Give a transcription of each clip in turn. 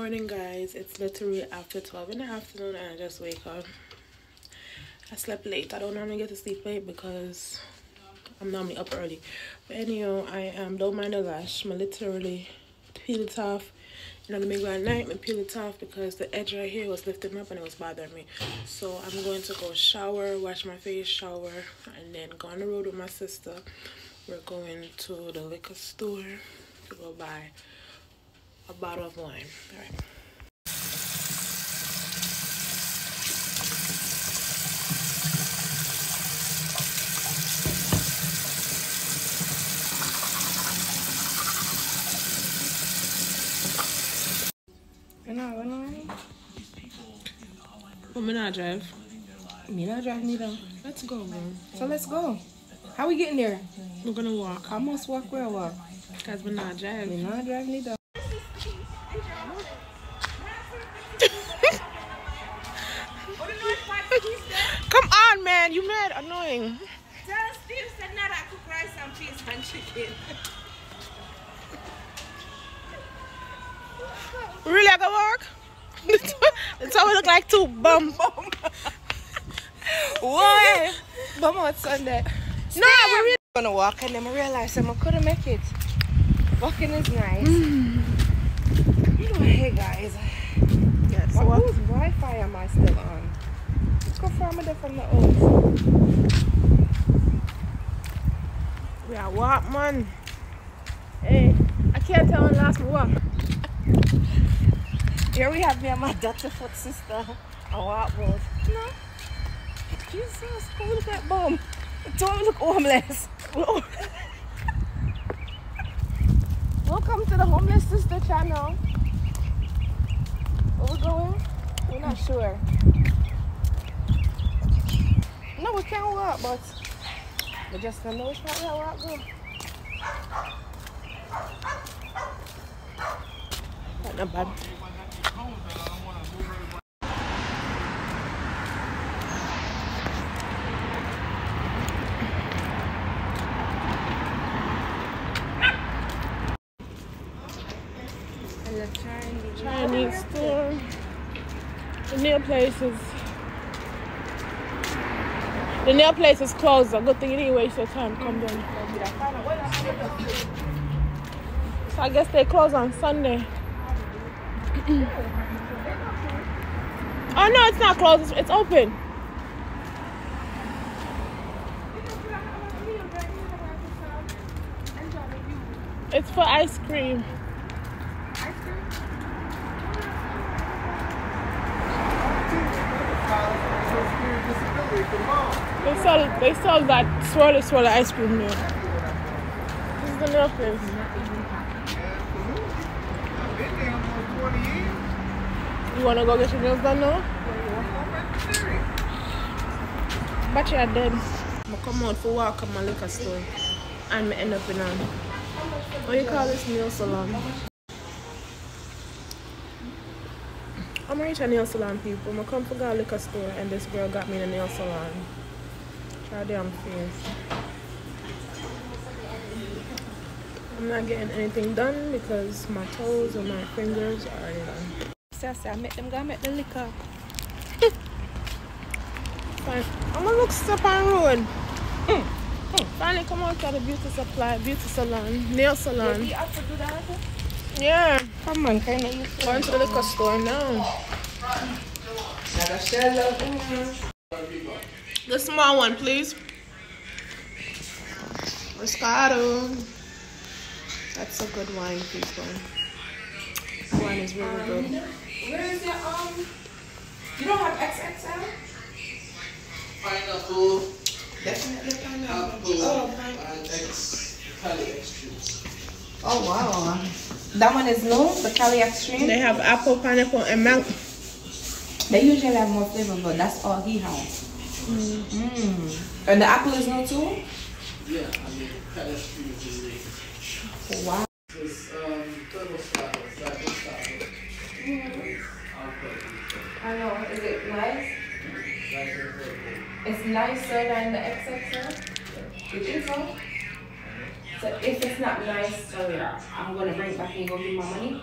Morning, guys. It's literally after 12 in the afternoon and I just wake up. I slept late. I don't normally get to sleep late because I'm normally up early. But anyhow, I um, don't mind the lash. I literally peel it off. You know, the of the night, I peel it off because the edge right here was lifting up and it was bothering me. So I'm going to go shower, wash my face, shower, and then go on the road with my sister. We're going to the liquor store to go buy a bottle of wine. All right. You know, you know, Well, me not drive. me not drive neither. Let's go, man. So let's go. How we getting there? We're gonna walk. I must walk where I walk. Cause we're not drive. Me not drive neither. On, man. You mad annoying. Tell Steve said not I cook rice and peas and chicken. Really, I go work? That's how we look like two bum. Bum. Why? Bum on Sunday. No, we're really. gonna walk and then I realized I couldn't make it. Walking is nice. Mm. You know, hey guys. Yes. But What? whose Wi-Fi am I still on? Go from there from the old. We are what, man? Hey, I can't tell when last walk. Here we have me and my daughter foot sister. I walk both. No. Jesus, go look at bum. Don't look homeless. Welcome to the Homeless Sister channel. Where we going? We're not sure. No, we can't walk, but we just don't know which part we walk go. That's not bad. Chinese. Store. The nail place is. The nail place is closed. A good thing you didn't waste your time. Come down. So I guess they close on Sunday. oh no, it's not closed. It's, open. It's for ice cream. ice cream. They sell they sell that swirly swirly ice cream there. This is the nail place. You wanna go get your nails done now? But you're dead. I come out for walk at my liquor store and I end up in a what do you call this nail salon? I'm rich a nail salon people. I come for a liquor store and this girl got me in a nail salon. Try damn face. I'm not getting anything done because my toes and my fingers are already done. So I met them go make the liquor. Fine. I'm gonna look step on road. Finally come out to the beauty supply, beauty salon, nail salon. You have to do that? Yeah. Come on, kind of used to Going to the liquor store now. The small one, please. Moscato. That's a good wine, people. This wine is really good. Where is your um? You don't have XXL? Pineapple, Definitely pineapple. apple, Oh, pine- and X, Cali extremes. oh wow. That one is new, the Cali Extreme. They have apple, pineapple, and mango. They usually have more flavor, but that's all he has. Mm. And the apple is no too? Yeah, I mean, Cali extremes is it. Wow. It's um, turbo style, it's like this style. I know. Is it nice? Like a purple. It's nicer than the XXL? You think so? So if it's not nice, so yeah, I'm gonna bring it back and go give my money.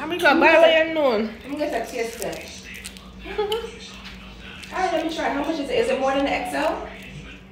I'm gonna buy what you know. Let me get a taste test. Alright, let me try. How much is it? Is it more than the XL?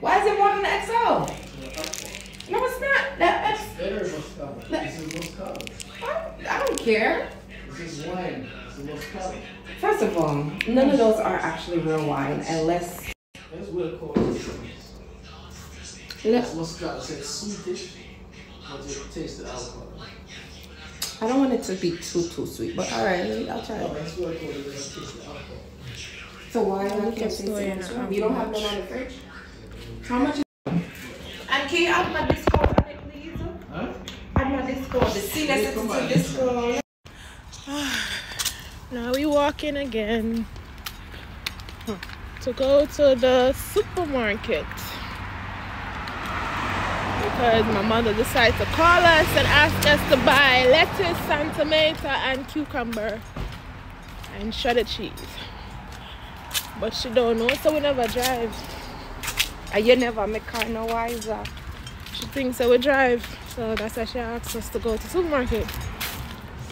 Why is it more than the XL? No, it's not. That, that's. Better Moscato. This is Moscato. I don't care. This is wine. Is Moscato. First of all, none of those are actually real wine unless. That's what it called. That's Moscato. It's sweetish, but you taste the alcohol. I don't want it to be too too sweet, but alright, I'll try it. that's what it called. It doesn't taste the alcohol. So why are you get taste going it? You don't have none on the fridge? How much? Is and can you add my discount on it, please? Huh? Add my discount. The senior citizen discount. Now we walking again to go to the supermarket because my mother decided to call us and ask us to buy lettuce and tomato and cucumber and shredded cheese. But she don't know, so we never drive. And you never make her no wiser. She thinks that we drive, so that's why she asked us to go to supermarket.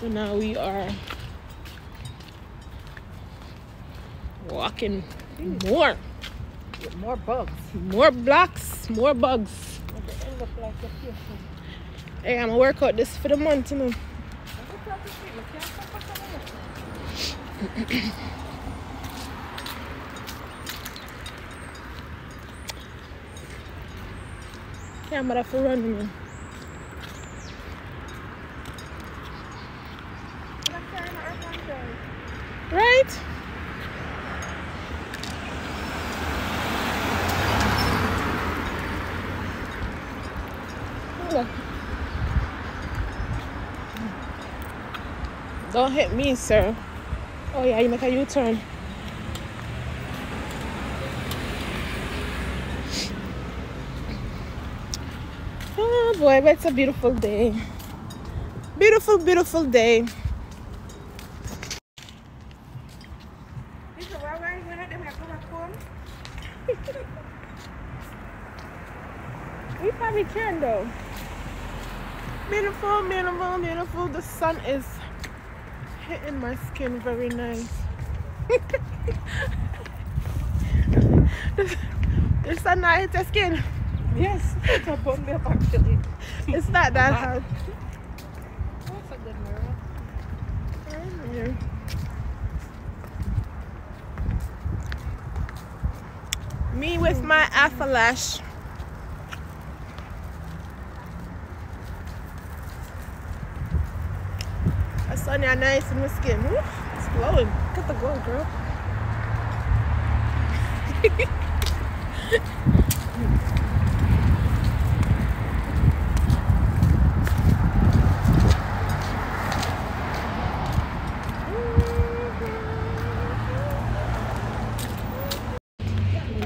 So now we are walking more, more bugs. more blocks, more bugs. Look like fearful. Hey, I'm gonna work out this for the month, you know. Yeah, I'm gonna run, you know. Right? Look. Don't hit me, sir. Oh yeah, you make a U-turn. Oh boy, but it's a beautiful day. Beautiful, beautiful day. We probably can though. Beautiful, beautiful, beautiful. The sun is hitting my skin very nice. the, the sun not hit your skin. Yes, it's a bum up actually. It's not that hot. That's a good mirror. Me with my Afalash. The sun is nice in my skin. Woo, it's glowing. Look at the glow, girl.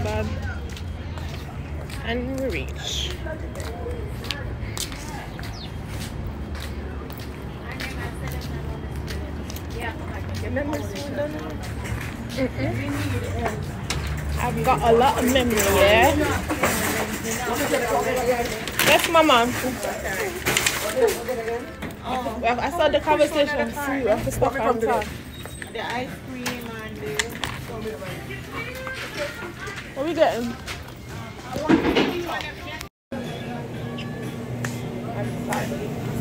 Bob. And we reach. I've got a lot of memory, yeah? Yes, Mama. Well, I saw the conversation. See, we have to stop and talk. The ice cream and the. What we getting?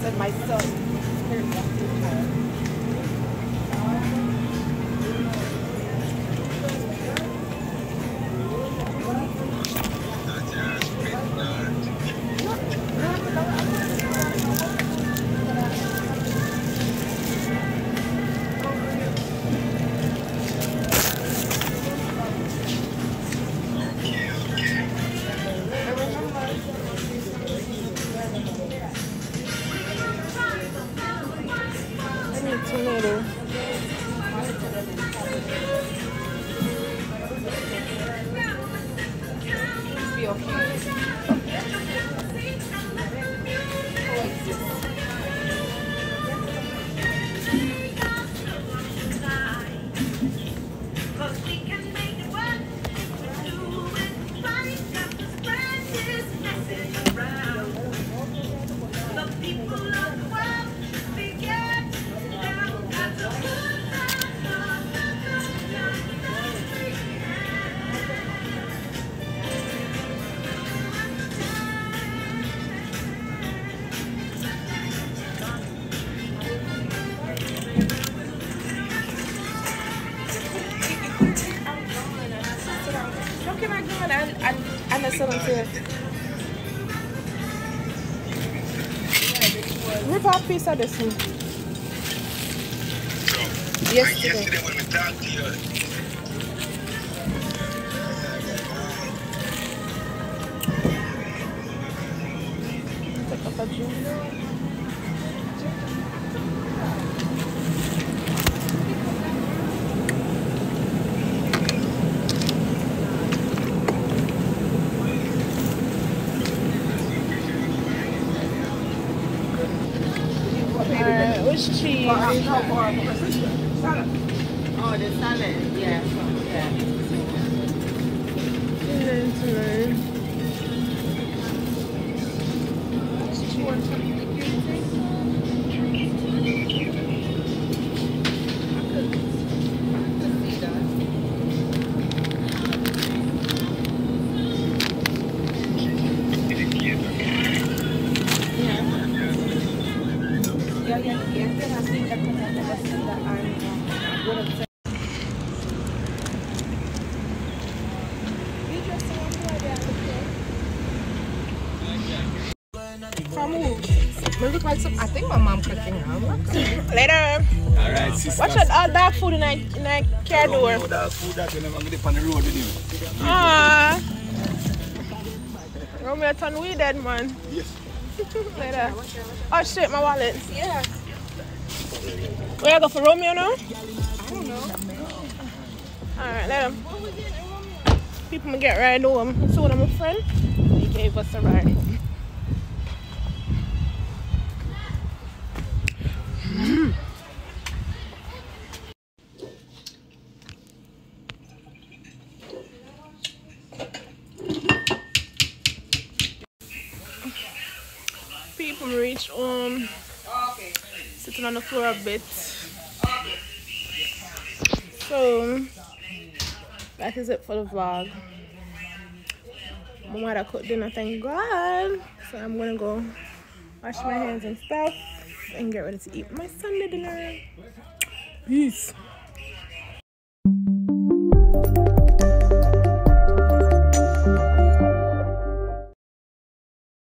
Said my son. Thank you. Rip off piece of this one. Yesterday. Yesterday when we talked to you, Take a. Alright, Oh, the salad. Yeah. yeah. Yeah, From who? Me look like some. I think my mom cooking now. Later. Alright, sister. Watch out, all that food in that, in that car door. that food that you never get on the road with him. Ah. Romeo turn we dead man. Yes. Later. Oh shit, my wallet. Yeah. Where I go for Romeo now? I don't know. Alright, let him. People may get ride home. So one of my friend, he gave us a ride home. People reach home, sitting on the floor a bit. So that is it for the vlog. My mother cooked dinner, thank God. So I'm gonna go wash my hands and stuff and get ready to eat my Sunday dinner. Peace.